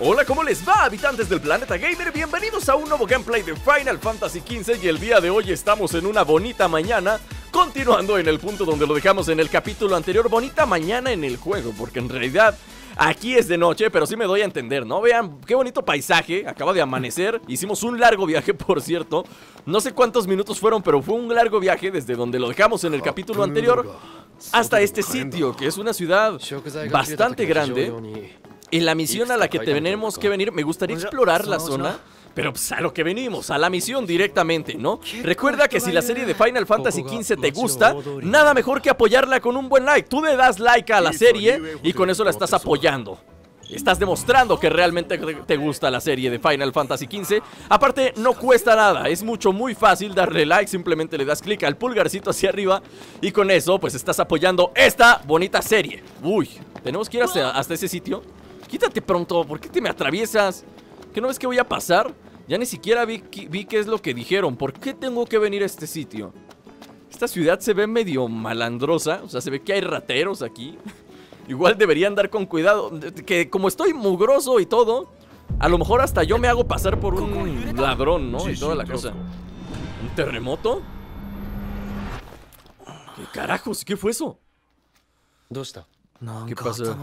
Hola, ¿cómo les va, habitantes del planeta gamer? Bienvenidos a un nuevo gameplay de Final Fantasy XV y el día de hoy estamos en una bonita mañana, continuando en el punto donde lo dejamos en el capítulo anterior, bonita mañana en el juego, porque en realidad aquí es de noche, pero sí me doy a entender, ¿no? Vean qué bonito paisaje, acaba de amanecer, hicimos un largo viaje, por cierto, no sé cuántos minutos fueron, pero fue un largo viaje desde donde lo dejamos en el capítulo anterior hasta este sitio, que es una ciudad bastante grande. En la misión a la que tenemos que venir, me gustaría explorar la zona. Pero pues a lo que venimos, a la misión directamente, ¿no? Recuerda que si la serie de Final Fantasy XV te gusta, nada mejor que apoyarla con un buen like. Tú le das like a la serie y con eso la estás apoyando. Estás demostrando que realmente te gusta la serie de Final Fantasy XV. Aparte, no cuesta nada, es mucho, muy fácil darle like. Simplemente le das clic al pulgarcito hacia arriba y con eso, pues estás apoyando esta bonita serie. Uy, ¿tenemos que ir hasta, hasta ese sitio? Quítate pronto, ¿por qué te me atraviesas? ¿Qué no ves que voy a pasar? Ya ni siquiera vi, vi qué es lo que dijeron. ¿Por qué tengo que venir a este sitio? Esta ciudad se ve medio malandrosa. O sea, se ve que hay rateros aquí. Igual debería andar con cuidado. Que como estoy mugroso y todo, a lo mejor hasta yo me hago pasar por un ladrón, ¿no? Y toda la cosa. ¿Un terremoto? ¿Qué carajos? ¿Qué fue eso? ¿Qué pasa?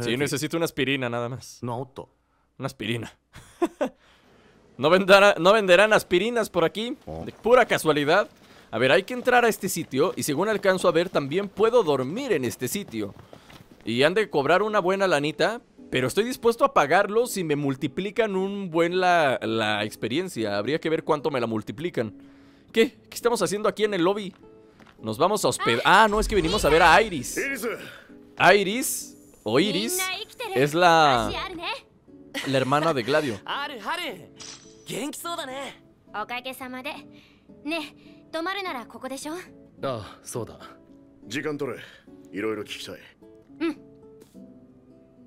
Sí, necesito una aspirina nada más. Una aspirina. ¿No, venderá, ¿No venderán aspirinas por aquí? De pura casualidad. A ver, hay que entrar a este sitio y según alcanzo a ver también puedo dormir en este sitio. Y han de cobrar una buena lanita, pero estoy dispuesto a pagarlo si me multiplican un buen la, la experiencia. Habría que ver cuánto me la multiplican. ¿Qué? ¿Qué estamos haciendo aquí en el lobby? Nos vamos a hospedar. Ah, no, es que venimos a ver a Iris. Iris, o Iris, es la. La hermana de Gladio.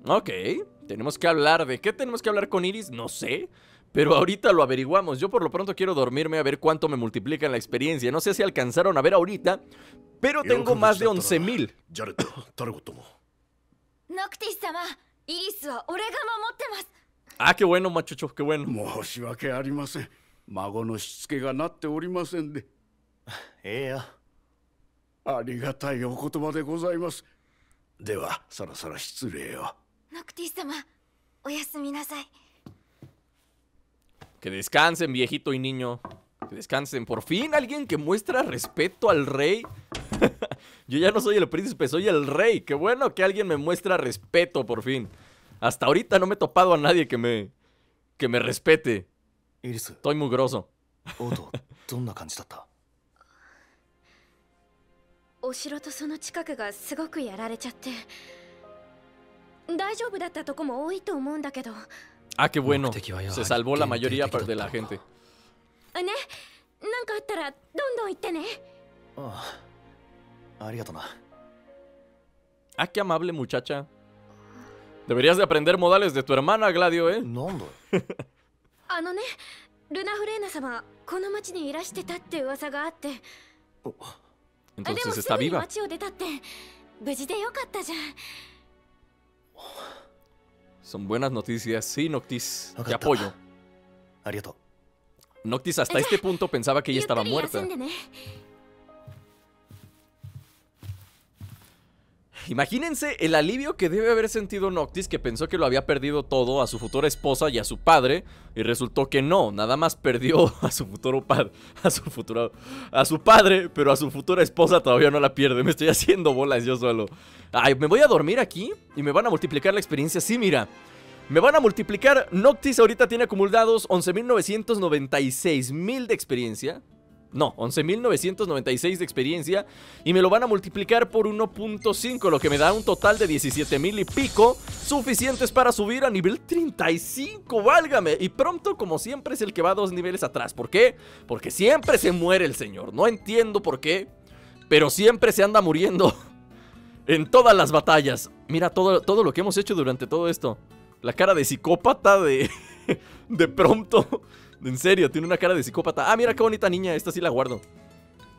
Ok, tenemos que hablar de qué tenemos que hablar con Iris, no sé. Pero ahorita lo averiguamos. Yo por lo pronto quiero dormirme a ver cuánto me multiplican la experiencia. No sé si alcanzaron a ver ahorita, pero tengo más de 11.000. Ah, qué bueno, machucho, qué bueno. Que descansen, viejito y niño. Que descansen. Por fin alguien que muestra respeto al rey. Yo ya no soy el príncipe, soy el rey. Qué bueno que alguien me muestra respeto, por fin. Hasta ahorita no me he topado a nadie que me... Que me respete. Estoy mugroso. お城とその近くがすごくやられちゃって大丈夫だったとこも多いと思うんだけど Ah, qué bueno. Se salvó la mayoría de la gente. Ah, qué amable muchacha. Deberías de aprender modales de tu hermana, Gladio, ¿eh? Entonces está viva. son buenas noticias. Sí, Noctis. Te apoyo. Noctis hasta este punto pensaba que ella estaba muerta. Imagínense el alivio que debe haber sentido Noctis que pensó que lo había perdido todo a su futura esposa y a su padre y resultó que no, nada más perdió a su futuro padre, a su futuro a su padre, pero a su futura esposa todavía no la pierde. Me estoy haciendo bolas yo solo. Ay, me voy a dormir aquí y me van a multiplicar la experiencia. Sí, mira. Me van a multiplicar. Noctis ahorita tiene acumulados 11.996.000 de experiencia. No, 11.996 de experiencia y me lo van a multiplicar por 1.5, lo que me da un total de 17.000 y pico, suficientes para subir a nivel 35, válgame. Y pronto, como siempre, es el que va dos niveles atrás. ¿Por qué? Porque siempre se muere el señor. No entiendo por qué, pero siempre se anda muriendo en todas las batallas. Mira todo, todo lo que hemos hecho durante todo esto. La cara de psicópata de, de pronto. En serio, tiene una cara de psicópata. Ah, mira qué bonita niña. Esta sí la guardo.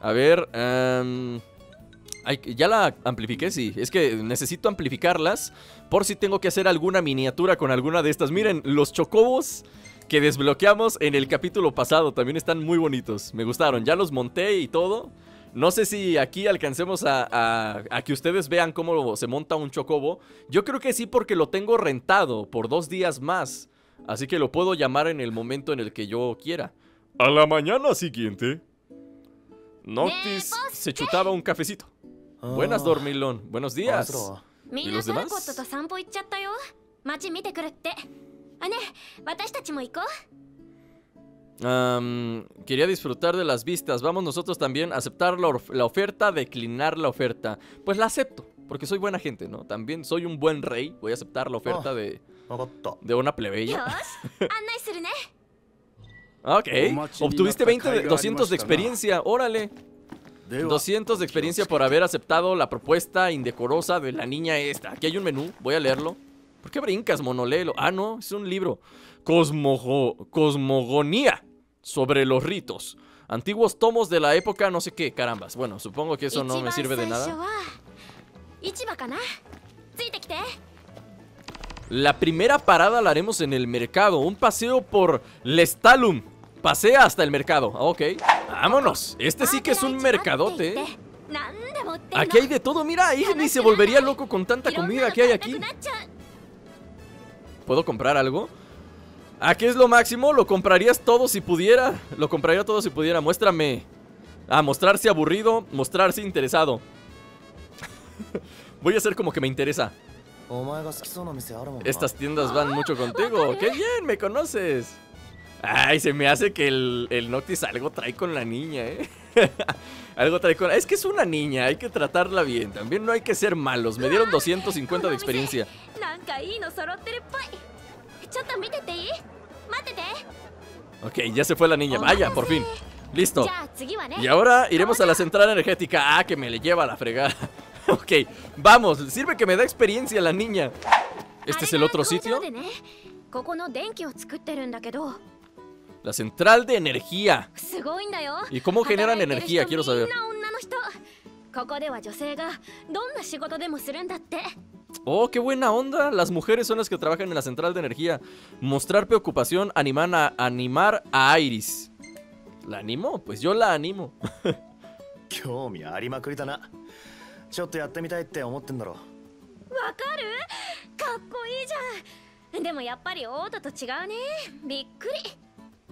A ver. ya la amplifiqué, sí. Es que necesito amplificarlas por si tengo que hacer alguna miniatura con alguna de estas. Miren, los chocobos que desbloqueamos en el capítulo pasado también están muy bonitos. Me gustaron. Ya los monté y todo. No sé si aquí alcancemos a, a, que ustedes vean cómo se monta un chocobo. Yo creo que sí porque lo tengo rentado por dos días más. Así que lo puedo llamar en el momento en el que yo quiera. A la mañana siguiente, Noctis se chutaba un cafecito. Buenas, dormilón. Buenos días. ¿Y los demás? quería disfrutar de las vistas. Vamos nosotros también a aceptar la, oferta, declinar la oferta. Pues la acepto, porque soy buena gente, ¿no? También soy un buen rey. Voy a aceptar la oferta de, de una plebeya. ok. Obtuviste 20 de, 200 de experiencia. Órale. 200 de experiencia por haber aceptado la propuesta indecorosa de la niña esta. Aquí hay un menú. Voy a leerlo. ¿Por qué brincas, monolelo? Ah, no, es un libro. Cosmogonía sobre los ritos. Antiguos tomos de la época no sé qué, carambas. Bueno, supongo que eso no me sirve de nada. La primera parada la haremos en el mercado. Un paseo por Lestalum. Pasea hasta el mercado. Ok. Vámonos. Este sí que es un mercadote. Aquí hay de todo. Mira, ni se volvería loco con tanta comida que hay aquí. ¿Puedo comprar algo? Aquí es lo máximo, lo comprarías todo si pudiera Lo compraría todo si pudiera, muéstrame Ah, mostrarse aburrido, mostrarse interesado Voy a hacer como que me interesa Estas tiendas van mucho contigo ¡Qué bien, me conoces! Ay, se me hace que el, el Noctis algo trae con la niña, ¿eh? algo trae con... Es que es una niña, hay que tratarla bien También no hay que ser malos Me dieron 250 de experiencia Ok, ya se fue la niña. Vaya, por fin. Listo. Y ahora iremos a la central energética. Ah, que me le lleva a la fregada. ok, vamos. Sirve que me da experiencia la niña. ¿Este es el otro sitio? La central de energía. ¿Y cómo generan energía? Quiero saber. Oh, qué buena onda. Las mujeres son las que trabajan en la central de energía. Mostrar preocupación, animan a, animar a Iris. ¿La animo? Pues yo la animo. 興味ありまくりだなちょっとやってみたいって思ってんだろわかるかっこいいじゃんでもやっぱりオートと違うねびっくり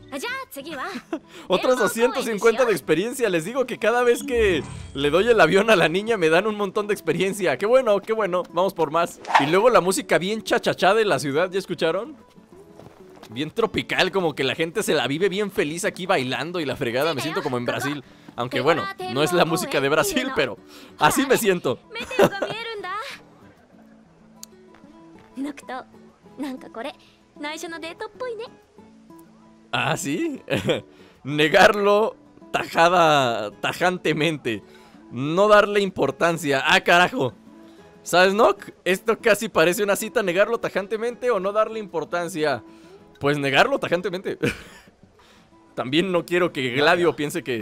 Otros 250 de experiencia. Les digo que cada vez que le doy el avión a la niña me dan un montón de experiencia. Qué bueno, qué bueno. Vamos por más. Y luego la música bien chachachá de la ciudad, ¿ya escucharon? Bien tropical, como que la gente se la vive bien feliz aquí bailando y la fregada. Me siento como en Brasil. Aunque bueno, no es la música de Brasil, pero así me siento. Ah, sí. Negarlo tajada, tajantemente. No darle importancia. Ah, carajo. ¿Sabes, Nock? Esto casi parece una cita. Negarlo tajantemente o no darle importancia. Pues negarlo tajantemente. También no quiero que Gladio piense que...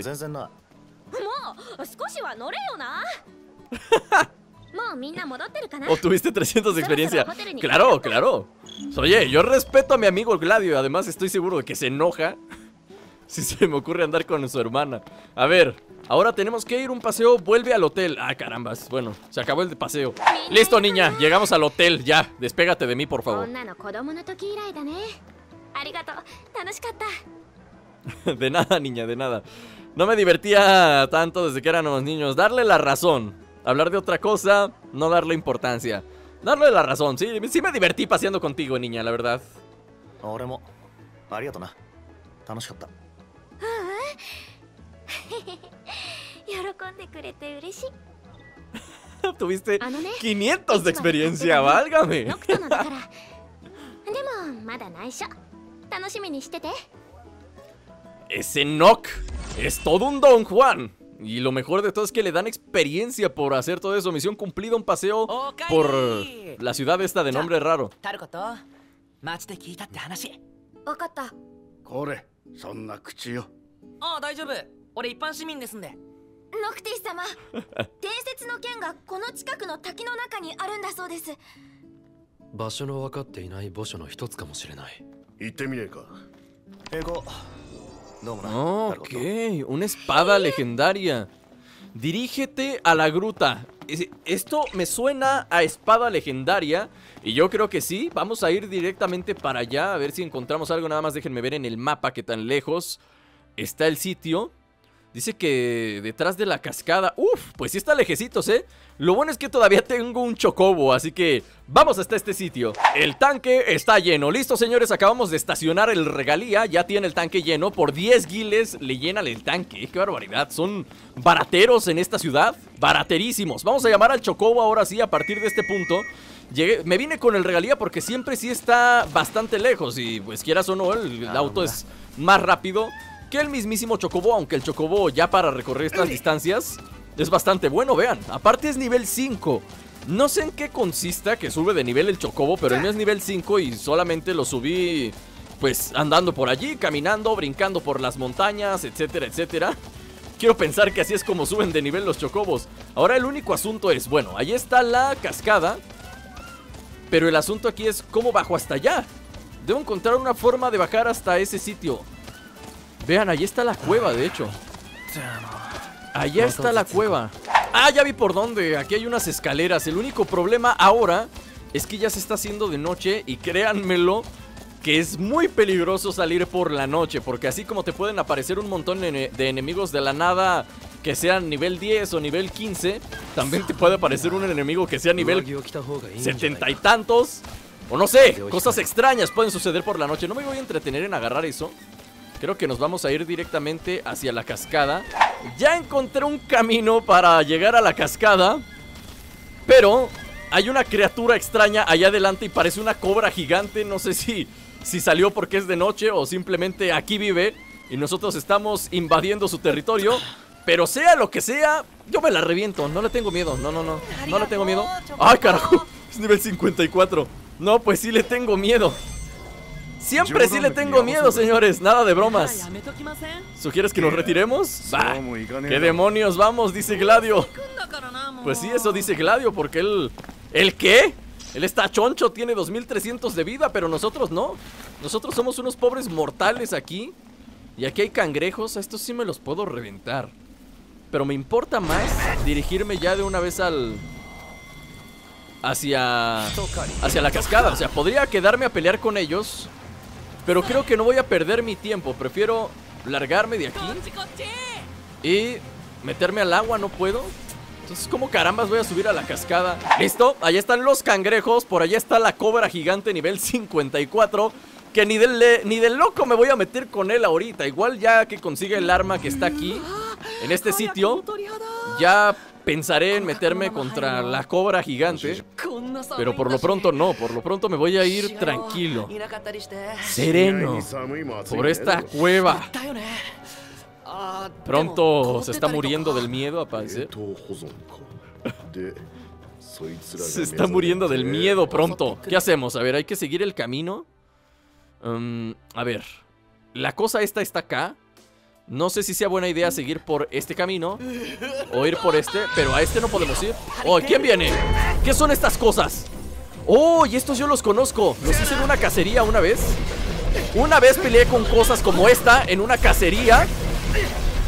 Obtuviste 300 de experiencia. Claro, claro. Oye, yo respeto a mi amigo Gladio. Además, estoy seguro de que se enoja si se me ocurre andar con su hermana. A ver, ahora tenemos que ir un paseo. Vuelve al hotel. Ah, carambas. Bueno, se acabó el paseo. Listo, niña. Llegamos al hotel. Ya, despégate de mí, por favor. De nada, niña, de nada. No me divertía tanto desde que éramos niños. Darle la razón. Hablar de otra cosa, no darle importancia. Darle la razón, sí, sí me divertí paseando contigo, niña, la verdad. Tuviste 500 de experiencia, válgame. Ese Nock es todo un Don Juan. Y lo mejor de todo es que le dan experiencia por hacer todo eso. Misión cumplida, un paseo por la ciudad esta de nombre raro. ノクティ様伝説の剣がこの近くの滝の中にあるんだそうです場所の分かっていない墓所の一つかもしれない行ってみねえか英語 Ok. Una espada legendaria. Dirígete a la gruta. Esto me suena a espada legendaria Y yo creo que sí Vamos a ir directamente para allá A ver si encontramos algo Nada más déjenme ver en el mapa Que tan lejos está el sitio Dice que detrás de la cascada. Uf, pues sí está lejecitos, ¿eh? Lo bueno es que todavía tengo un chocobo, así que vamos hasta este sitio. El tanque está lleno. Listo, señores, acabamos de estacionar el regalía. Ya tiene el tanque lleno. Por 10 guiles le llenan el tanque. Qué barbaridad. Son barateros en esta ciudad. Baraterísimos. Vamos a llamar al chocobo ahora sí a partir de este punto. Llegué, me vine con el regalía porque siempre sí está bastante lejos. Y pues quieras o no, el, el auto es más rápido que el mismísimo Chocobo, aunque el Chocobo ya para recorrer estas distancias es bastante bueno, vean. Aparte es nivel 5. No sé en qué consista que sube de nivel el Chocobo, pero el mío es nivel 5 y solamente lo subí pues andando por allí, caminando, brincando por las montañas, etcétera, etcétera. Quiero pensar que así es como suben de nivel los chocobos. Ahora el único asunto es, bueno, ahí está la cascada. Pero el asunto aquí es cómo bajo hasta allá. Debo encontrar una forma de bajar hasta ese sitio. Vean, ahí está la cueva, de hecho. Allá está la cueva. Ah, ya vi por dónde. Aquí hay unas escaleras. El único problema ahora es que ya se está haciendo de noche y créanmelo que es muy peligroso salir por la noche, porque así como te pueden aparecer un montón de, de enemigos de la nada que sean nivel 10 o nivel 15, también te puede aparecer un enemigo que sea nivel 70 y tantos. O no sé, cosas extrañas pueden suceder por la noche. No me voy a entretener en agarrar eso. Creo que nos vamos a ir directamente hacia la cascada. Ya encontré un camino para llegar a la cascada. Pero hay una criatura extraña allá adelante y parece una cobra gigante. No sé si, si salió porque es de noche o simplemente aquí vive. Y nosotros estamos invadiendo su territorio. Pero sea lo que sea, yo me la reviento. No le tengo miedo. No, no, no. No le tengo miedo. ¡Ay, carajo! Es nivel 54. No, pues sí le tengo miedo. Siempre sí le tengo miedo, señores. Nada de bromas. ¿Sugieres que nos retiremos? Va. ¿Qué demonios vamos? Dice Gladio. Pues sí, eso dice Gladio, porque él. ¿El qué? Él está choncho, tiene 2300 de vida, pero nosotros no. Nosotros somos unos pobres mortales aquí. Y aquí hay cangrejos, a estos sí me los puedo reventar. Pero me importa más dirigirme ya de una vez al. Hacia. Hacia la cascada. O sea, podría quedarme a pelear con ellos. Pero creo que no voy a perder mi tiempo. Prefiero largarme de aquí. Y meterme al agua, no puedo. Entonces, ¿cómo carambas voy a subir a la cascada? ¿Listo? Allá están los cangrejos. Por allá está la cobra gigante nivel 54. Que ni del, ni del loco me voy a meter con él ahorita. Igual ya que consiga el arma que está aquí. En este sitio. Ya pensaré en meterme contra la cobra gigante. Pero por lo pronto no. Por lo pronto me voy a ir tranquilo. Sereno. Por esta cueva. Pronto se está muriendo del miedo, a parecer. Se está muriendo del miedo pronto. ¿Qué hacemos? A ver, hay que seguir el camino. Um, a ver. La cosa esta está acá. No sé si sea buena idea seguir por este camino o ir por este, pero a este no podemos ir. Oh, ¿quién viene? ¿Qué son estas cosas? Oh, y estos yo los conozco. Los hice en una cacería una vez. Una vez peleé con cosas como esta en una cacería.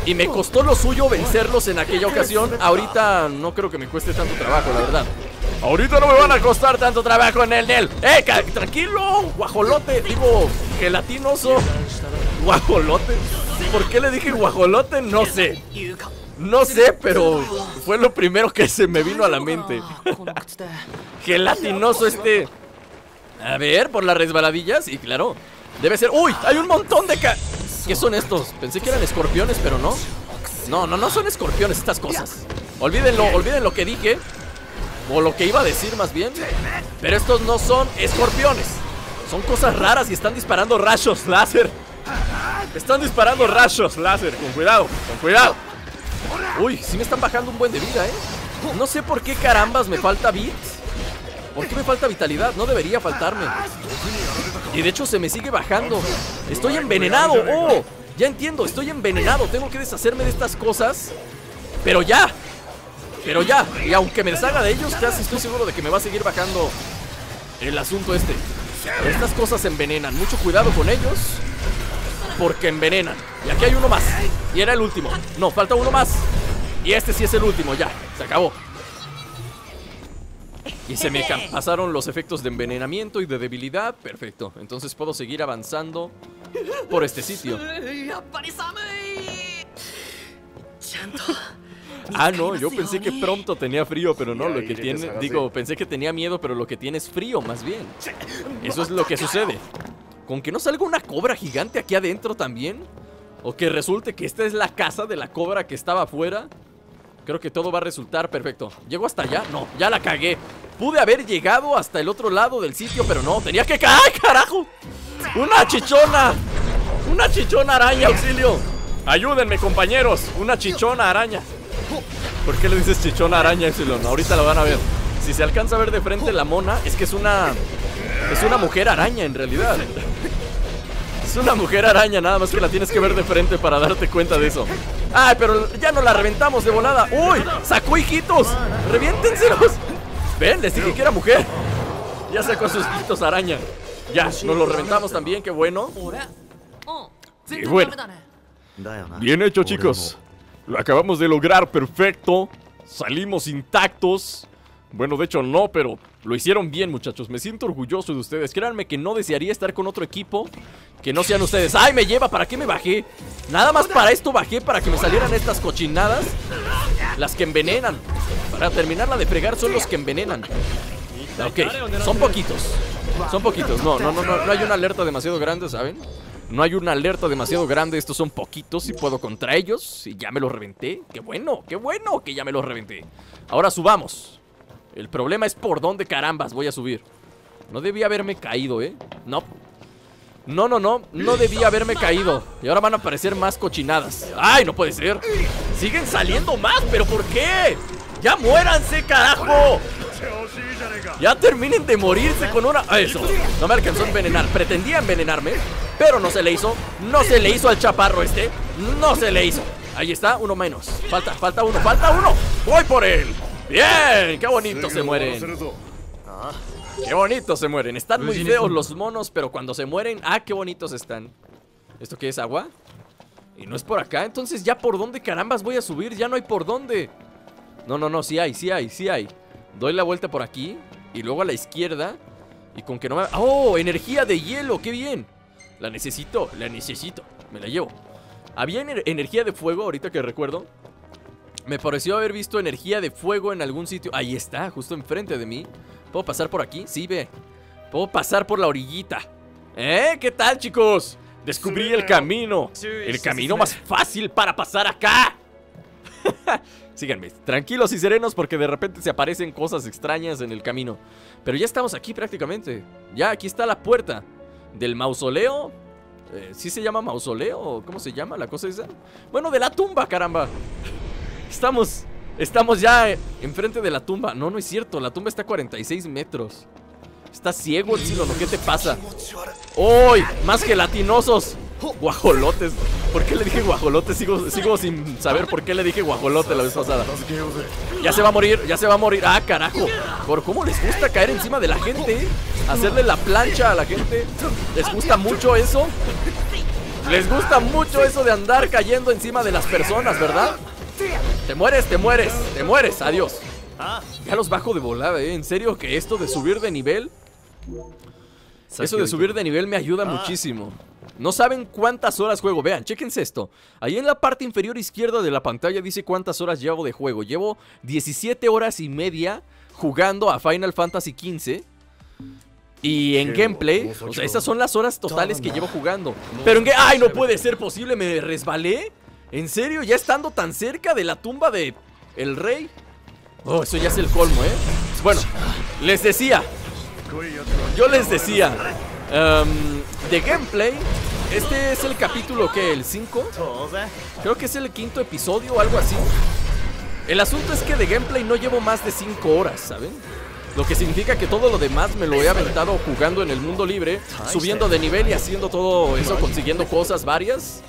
Y me costó lo suyo vencerlos en aquella ocasión. Ahorita no creo que me cueste tanto trabajo, la verdad. Ahorita no me van a costar tanto trabajo en el Nel. ¡Eh, tranquilo! Guajolote, digo, gelatinoso. Guajolote. ¿Por qué le dije guajolote? No sé. No sé, pero fue lo primero que se me vino a la mente. Gelatinoso este. A ver, por las resbaladillas. Sí, claro. Debe ser. ¡Uy! Hay un montón de ca. ¿Qué son estos? Pensé que eran escorpiones, pero no. No, no, no son escorpiones estas cosas. Olvídenlo, olviden lo que dije. O lo que iba a decir más bien. Pero estos no son escorpiones. Son cosas raras y están disparando rayos láser. Están disparando rayos láser. Con cuidado, con cuidado. Uy, sí me están bajando un buen de vida, ¿eh? No sé por qué carambas me falta bit. ¿Por qué me falta vitalidad? No debería faltarme. Y de hecho se me sigue bajando. Estoy envenenado. ¡Oh! Ya entiendo, estoy envenenado. Tengo que deshacerme de estas cosas. Pero ya. Pero ya. Y aunque me deshaga de ellos, casi estoy seguro de que me va a seguir bajando el asunto este. Estas cosas envenenan. Mucho cuidado con ellos. Porque envenenan. Y aquí hay uno más. Y era el último. No, falta uno más. Y este sí es el último, ya. Se acabó. Y se me pasaron los efectos de envenenamiento y de debilidad. Perfecto. Entonces puedo seguir avanzando por este sitio. Ah, no, yo pensé que pronto tenía frío, pero no, lo que tiene, digo, pensé que tenía miedo, pero lo que tiene es frío, más bien. Eso es lo que sucede. Con que no salga una cobra gigante aquí adentro también, o que resulte que esta es la casa de la cobra que estaba afuera, creo que todo va a resultar perfecto. ¿Llego hasta allá? No, ya la cagué. Pude haber llegado hasta el otro lado del sitio, pero no, tenía que... ¡Ay, carajo! ¡Una chichona! ¡Una chichona araña, auxilio! Ayúdenme, compañeros. Una chichona araña. ¿Por qué le dices chichona araña, Epsilon? Ahorita lo van a ver. Si se alcanza a ver de frente la mona, es que es una... Es una mujer araña, en realidad. Es una mujer araña, nada más que la tienes que ver de frente para darte cuenta de eso. ¡Ay, pero ya no la reventamos de volada! ¡Uy! ¡Sacó hijitos! ¡Reviéntenselos! ¿Ven? Les dije que era mujer. Ya sacó sus hijitos araña. Ya, nos lo reventamos también, qué bueno. Y bueno. Bien hecho, chicos. Lo acabamos de lograr perfecto. Salimos intactos. Bueno, de hecho no, pero lo hicieron bien, muchachos. Me siento orgulloso de ustedes. Créanme que no desearía estar con otro equipo que no sean ustedes. ¡Ay, me lleva! ¿Para qué me bajé? Nada más para esto bajé, para que me salieran estas cochinadas. Las que envenenan. Para terminarla de fregar son los que envenenan. Ok, son poquitos. Son poquitos. No, no, no, no, no hay una alerta demasiado grande, ¿saben? No hay una alerta demasiado grande, estos son poquitos y puedo contra ellos. Y ya me los reventé. ¡Qué bueno! ¡Qué bueno que ya me los reventé! Ahora subamos. El problema es por dónde carambas voy a subir. No debía haberme caído, ¿eh? No. No, no, no. No debía haberme caído. Y ahora van a aparecer más cochinadas. ¡Ay, no puede ser! ¡Siguen saliendo más! ¿Pero por qué? ¡Ya muéranse, carajo! Ya terminen de morirse con una... Ah, eso, no me alcanzó a envenenar Pretendía envenenarme, pero no se le hizo No se le hizo al chaparro este No se le hizo Ahí está, uno menos Falta, falta uno, falta uno Voy por él Bien, qué bonito se mueren. Qué bonitos se mueren. Están muy feos los monos, pero cuando se mueren Ah, qué bonitos están. ¿Esto qué es, agua? Y no es por acá, entonces ya por dónde carambas voy a subir Ya no hay por dónde. No, no, no, sí hay, sí hay, sí hay. Doy la vuelta por aquí Y luego a la izquierda Y con que no me... ¡Oh! Energía de hielo, qué bien La necesito, la necesito. Me la llevo. Había energía de fuego ahorita que recuerdo Me pareció haber visto energía de fuego en algún sitio Ahí está, justo enfrente de mí ¿Puedo pasar por aquí? Sí, ve Puedo pasar por la orillita ¿Eh? ¿Qué tal, chicos? Descubrí el camino El camino más fácil para pasar acá Síganme, tranquilos y serenos porque de repente se aparecen cosas extrañas en el camino. Pero ya estamos aquí prácticamente. Ya aquí está la puerta del mausoleo. Eh, ¿Sí se llama mausoleo? ¿Cómo se llama la cosa esa? Bueno, de la tumba, caramba. Estamos, estamos ya enfrente de la tumba. No, no es cierto. La tumba está a 46 metros. Está ciego el ¿no? ¿Qué te pasa? ¡Uy! ¡Más gelatinosos! Guajolotes. ¿Por qué le dije guajolotes? Sigo, sigo sin saber por qué le dije guajolote la vez pasada. Ya se va a morir, ya se va a morir. Ah, carajo. Por cómo les gusta caer encima de la gente. Hacerle la plancha a la gente. ¿Les gusta mucho eso? Les gusta mucho eso de andar cayendo encima de las personas, ¿verdad? Te mueres, te mueres, te mueres. Adiós. Ya los bajo de volada, ¿eh? En serio que esto de subir de nivel... Eso de subir de nivel me ayuda muchísimo. No saben cuántas horas juego. Vean, chequense esto. Ahí en la parte inferior izquierda de la pantalla dice cuántas horas llevo de juego. Llevo 17 horas y media jugando a Final Fantasy XV. Y en gameplay, o sea, esas son las horas totales que llevo jugando. Pero en que, ¡ay, no puede ser posible! ¿Me resbalé? ¿En serio? ¿Ya estando tan cerca de la tumba de el rey? Oh, eso ya es el colmo, ¿eh? Bueno, les decía. Yo les decía. Um, de gameplay, este es el capítulo que, el 5. Creo que es el quinto episodio o algo así. El asunto es que de gameplay no llevo más de 5 horas, ¿saben? Lo que significa que todo lo demás me lo he aventado jugando en el mundo libre, subiendo de nivel y haciendo todo eso, consiguiendo cosas varias.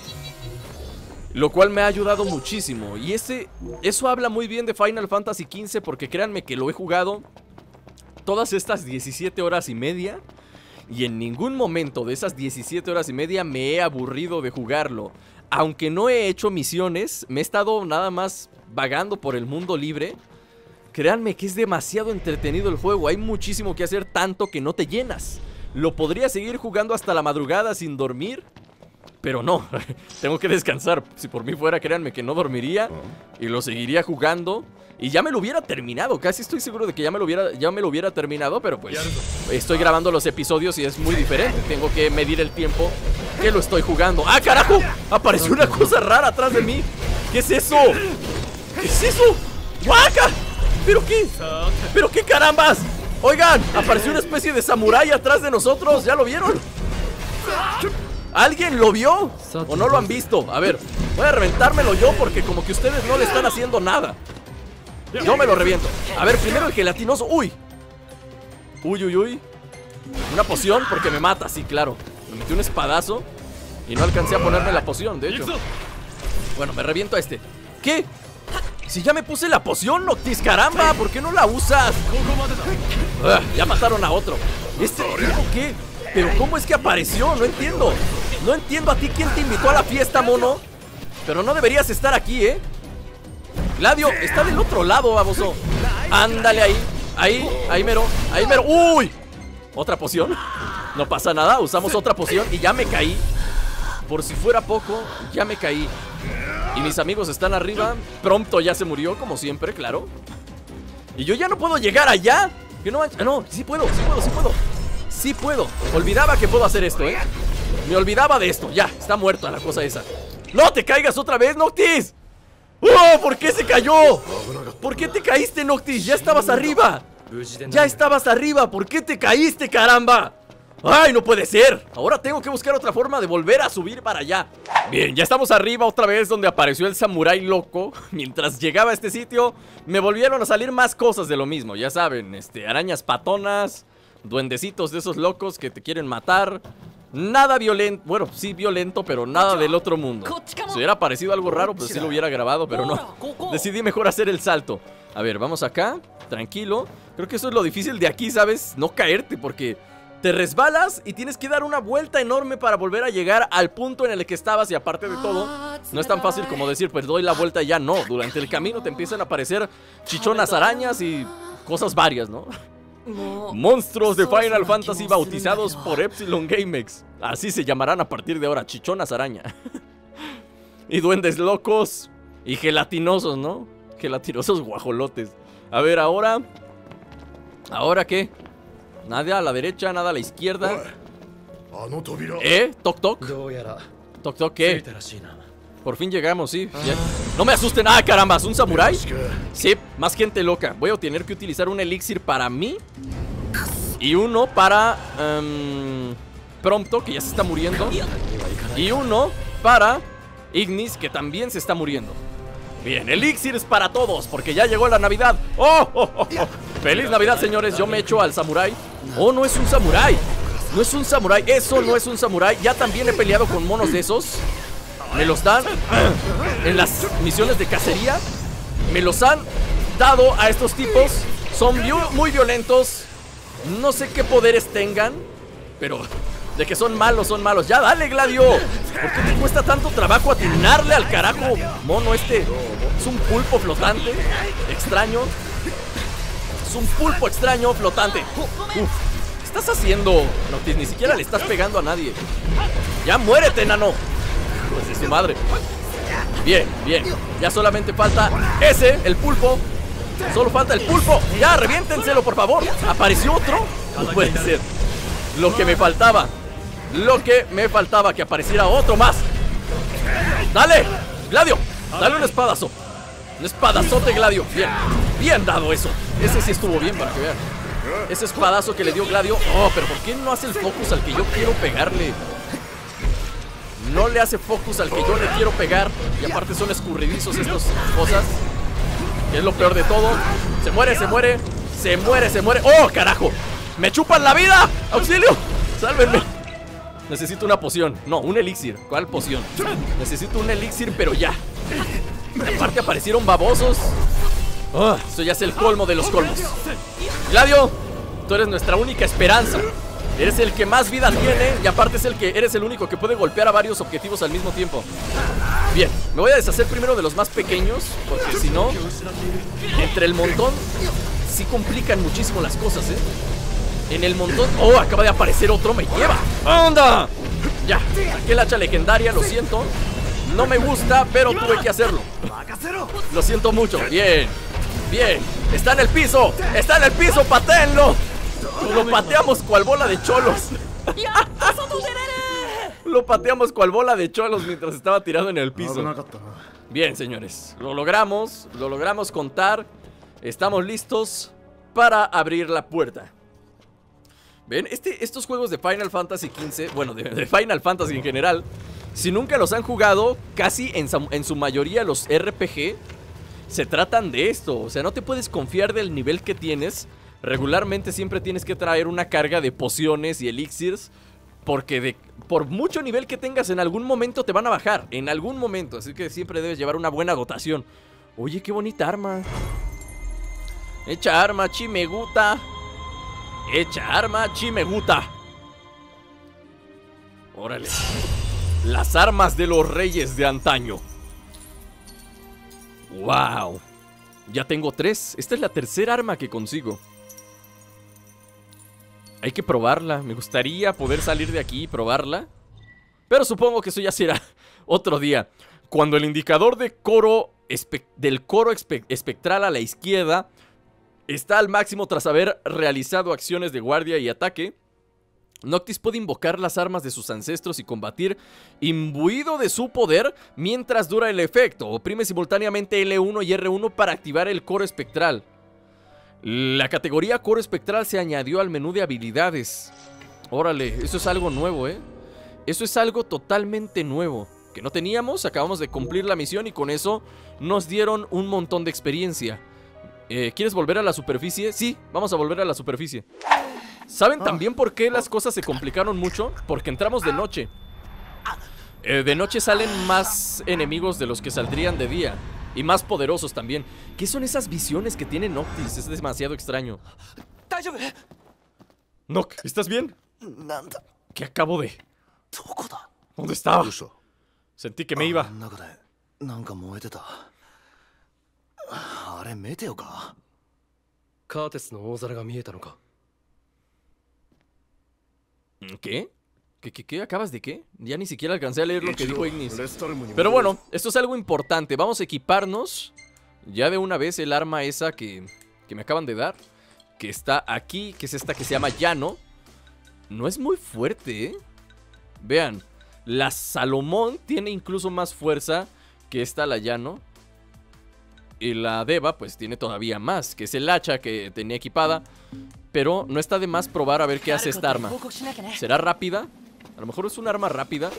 Lo cual me ha ayudado muchísimo. Y ese, eso habla muy bien de Final Fantasy XV porque créanme que lo he jugado todas estas 17 horas y media. Y en ningún momento de esas 17 horas y media me he aburrido de jugarlo. Aunque no he hecho misiones, me he estado nada más vagando por el mundo libre. Créanme que es demasiado entretenido el juego. Hay muchísimo que hacer tanto que no te llenas. Lo podría seguir jugando hasta la madrugada sin dormir. Pero no, tengo que descansar. Si por mí fuera, créanme que no dormiría y lo seguiría jugando. Y ya me lo hubiera terminado, casi estoy seguro de que ya me lo hubiera, ya me lo hubiera terminado, pero pues estoy grabando los episodios y es muy diferente. Tengo que medir el tiempo que lo estoy jugando. ¡Ah, carajo! Apareció una cosa rara atrás de mí. ¿Qué es eso? ¿Qué es eso? ¡Guaca! ¿Pero qué? ¿Pero qué carambas? Oigan, apareció una especie de samurái atrás de nosotros. ¿Ya lo vieron? ¿Alguien lo vio? ¿O no lo han visto? A ver, voy a reventármelo yo porque como que ustedes no le están haciendo nada. Yo me lo reviento. A ver, primero el gelatinoso. ¡Uy! Uy, uy, uy. Una poción porque me mata, sí, claro. Me metí un espadazo y no alcancé a ponerme la poción, de hecho. Bueno, me reviento a este. ¿Qué? Si ya me puse la poción, Noctis, caramba, ¿por qué no la usas? Ah, ya mataron a otro. ¿Este tipo qué? Pero ¿cómo es que apareció? No entiendo. No entiendo a ti quién te invitó a la fiesta, mono. Pero no deberías estar aquí, ¿eh? Gladio, está del otro lado, baboso. Ándale ahí. Ahí, ahí mero. Ahí mero. ¡Uy! ¿Otra poción? No pasa nada, usamos otra poción y ya me caí. Por si fuera poco, ya me caí. Y mis amigos están arriba. Pronto ya se murió, como siempre, claro. Y yo ya no puedo llegar allá. Que no, no, sí puedo, sí puedo, sí puedo. Sí puedo. Olvidaba que puedo hacer esto, ¿eh? Me olvidaba de esto. Ya, está muerta la cosa esa. ¡No te caigas otra vez, Noctis! ¡Oh! ¿Por qué se cayó? ¿Por qué te caíste, Noctis? Ya estabas arriba. Ya estabas arriba. ¿Por qué te caíste, caramba? ¡Ay, no puede ser! Ahora tengo que buscar otra forma de volver a subir para allá Bien, ya estamos arriba otra vez donde apareció el samurái loco Mientras llegaba a este sitio, me volvieron a salir más cosas de lo mismo Ya saben, este, arañas patonas Duendecitos de esos locos que te quieren matar. Nada violento, bueno, sí violento, pero nada del otro mundo. Si hubiera parecido algo raro, pues sí lo hubiera grabado, pero no. Decidí mejor hacer el salto. A ver, vamos acá, tranquilo. Creo que eso es lo difícil de aquí, ¿sabes? No caerte, porque te resbalas y tienes que dar una vuelta enorme para volver a llegar al punto en el que estabas y aparte de todo, no es tan fácil como decir, pues doy la vuelta y ya no. Durante el camino te empiezan a aparecer chichonas arañas y cosas varias, ¿no? Monstruos de Final Fantasy bautizados por Epsilon GameX. Así se llamarán a partir de ahora, chichonas araña. y duendes locos y gelatinosos, ¿no? Gelatinosos guajolotes. A ver, ahora... ¿Ahora qué? Nada a la derecha, nada a la izquierda. ¿Eh? ¿Toc toc? ¿Toc toc qué? Por fin llegamos, sí. No me asusten. ¡Ah, caramba! ¿Es un samurái? Sí, más gente loca. Voy a tener que utilizar un elixir para mí. Y uno para... Um, Prompto, que ya se está muriendo. Y uno para Ignis, que también se está muriendo. Bien, elixir es para todos, porque ya llegó la Navidad. ¡Oh, oh, oh, oh! ¡Feliz Navidad, señores! Yo me echo al samurái. ¡Oh, no es un samurái! No es un samurái, eso no es un samurái. Ya también he peleado con monos de esos. Me los dan en las misiones de cacería. Me los han dado a estos tipos. Son muy violentos. No sé qué poderes tengan, pero de que son malos, son malos. Ya dale, Gladio. ¿Por qué te cuesta tanto trabajo atinarle al carajo mono este? Es un pulpo flotante, extraño. Es un pulpo extraño flotante. ¿Qué estás haciendo, Noctis? Ni siquiera le estás pegando a nadie. ¡Ya muérete, nano! Pues es su madre. Bien, bien. Ya solamente falta ese, el pulpo. Solo falta el pulpo. Ya, reviéntenselo, por favor. ¿Apareció otro? No puede ser. Lo que me faltaba. Lo que me faltaba, que apareciera otro más. ¡Dale! ¡Gladio! ¡Dale un espadazo! Un espadazote, Gladio. Bien, bien dado eso. Ese sí estuvo bien para que vean. Ese espadazo que le dio Gladio. Oh, pero ¿por qué no hace el focus al que yo quiero pegarle? No le hace focus al que yo le quiero pegar. Y aparte son escurridizos estas cosas. Que es lo peor de todo. Se muere, se muere. Se muere, se muere. ¡Oh, carajo! ¡Me chupan la vida! ¡Auxilio! ¡Sálvenme! Necesito una poción. No, un elixir. ¿Cuál poción? Necesito un elixir, pero ya. Aparte aparecieron babosos. Eso ya es el colmo de los colmos. Gladio, tú eres nuestra única esperanza. Eres el que más vida tiene y aparte es el que eres el único que puede golpear a varios objetivos al mismo tiempo. Bien, me voy a deshacer primero de los más pequeños, porque si no, entre el montón, sí complican muchísimo las cosas, ¿eh? En el montón... ¡Oh! Acaba de aparecer otro, me lleva. ¡Anda! Ya, saqué la hacha legendaria, lo siento. No me gusta, pero tuve que hacerlo. Lo siento mucho. Bien, bien. Está en el piso, está en el piso, patéenlo. Lo pateamos cual bola de cholos. Lo pateamos cual bola de cholos mientras estaba tirado en el piso. Bien, señores. Lo logramos. Lo logramos contar. Estamos listos para abrir la puerta. ¿Ven? Este, estos juegos de Final Fantasy XV, bueno, de, Final Fantasy en general, si nunca los han jugado, casi en, en su mayoría los RPG se tratan de esto. O sea, no te puedes confiar del nivel que tienes regularmente siempre tienes que traer una carga de pociones y elixirs. Porque de, por mucho nivel que tengas, en algún momento te van a bajar. En algún momento. Así que siempre debes llevar una buena dotación. Oye, qué bonita arma. Echa arma, chimeguta. Echa arma, chimeguta. Órale. Las armas de los reyes de antaño. ¡Wow! Ya tengo tres. Esta es la tercera arma que consigo. Hay que probarla. Me gustaría poder salir de aquí y probarla. Pero supongo que eso ya será otro día. Cuando el indicador de coro del coro espectral a la izquierda está al máximo tras haber realizado acciones de guardia y ataque, Noctis puede invocar las armas de sus ancestros y combatir imbuido de su poder mientras dura el efecto. Oprime simultáneamente L1 y R1 para activar el coro espectral. La categoría Coro Espectral se añadió al menú de habilidades. Órale, eso es algo nuevo, ¿eh? Eso es algo totalmente nuevo. Que no teníamos, acabamos de cumplir la misión y con eso nos dieron un montón de experiencia. Eh, ¿Quieres volver a la superficie? Sí, vamos a volver a la superficie. ¿Saben también por qué las cosas se complicaron mucho? Porque entramos de noche. Eh, de noche salen más enemigos de los que saldrían de día. Y más poderosos también. ¿Qué son esas visiones que tiene Noctis? Es demasiado extraño. Noc, ¿estás bien? ¿Qué acabo de...? ¿Dónde estaba? Sentí que me iba. ¿Qué? ¿Qué, qué, acabas de qué? Ya ni siquiera alcancé a leer lo que dijo Ignis. Pero bueno, esto es algo importante. Vamos a equiparnos ya de una vez el arma esa que, que me acaban de dar. Que está aquí, que es esta que se llama Llano. No es muy fuerte, ¿eh? Vean, la Salomón tiene incluso más fuerza que esta la Llano. Y la Deva pues tiene todavía más, que es el hacha que tenía equipada. Pero no está de más probar a ver qué hace esta arma. ¿Será rápida? A lo mejor es un arma rápida.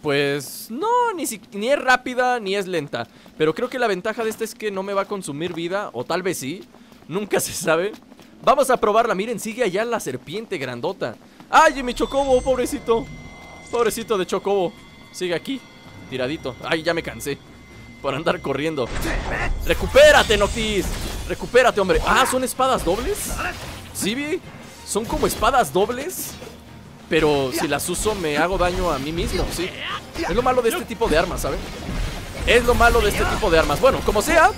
Pues no, ni, ni es rápida ni es lenta. Pero creo que la ventaja de esta es que no me va a consumir vida. O tal vez sí. Nunca se sabe. Vamos a probarla. Miren, sigue allá la serpiente grandota. ¡Ay, mi chocobo, pobrecito! Pobrecito de chocobo. Sigue aquí, tiradito. ¡Ay, ya me cansé! Por andar corriendo. ¡Recupérate, Noctis! ¡Recupérate, hombre! ¡Ah, son espadas dobles! ¿Sí, vi? Son como espadas dobles pero si las uso me hago daño a mí mismo, ¿sí? Es lo malo de este tipo de armas, ¿saben? Es lo malo de este tipo de armas Bueno, como sea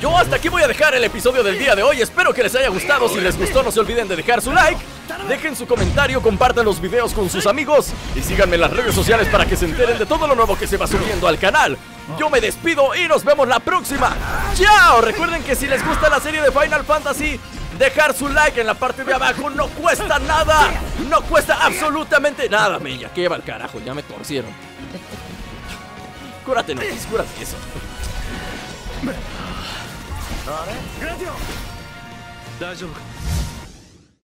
Yo hasta aquí voy a dejar el episodio del día de hoy Espero que les haya gustado Si les gustó no se olviden de dejar su like Dejen su comentario, compartan los videos con sus amigos Y síganme en las redes sociales para que se enteren de todo lo nuevo que se va subiendo al canal Yo me despido y nos vemos la próxima ¡Chao! Recuerden que si les gusta la serie de Final Fantasy dejar su like en la parte de abajo. No cuesta nada. No cuesta absolutamente nada, Mella. Que lleva el carajo. Ya me torcieron. cúrate, Notis. Cúrate eso.